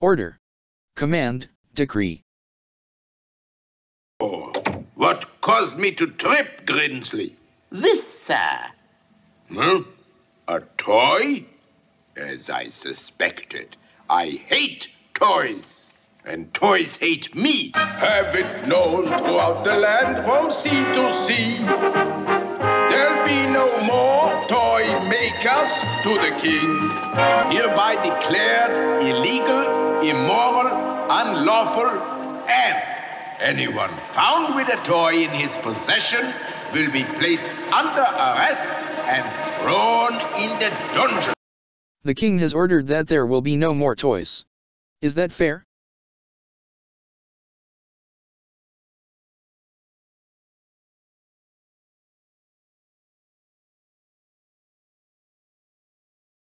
Order. Command, decree. Oh, what caused me to trip, Grinsley? This, sir. Huh? A toy? As I suspected. I hate toys. And toys hate me. Have it known throughout the land from sea to sea. There'll be no more toy makers to the king. Hereby declared illegal, immoral, unlawful, and anyone found with a toy in his possession will be placed under arrest and thrown in the dungeon. The king has ordered that there will be no more toys. Is that fair?